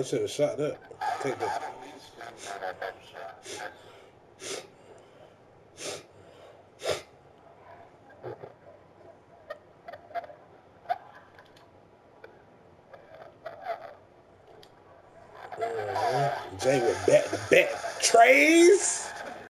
I should have shot that. Take that. Jay with back to back trays.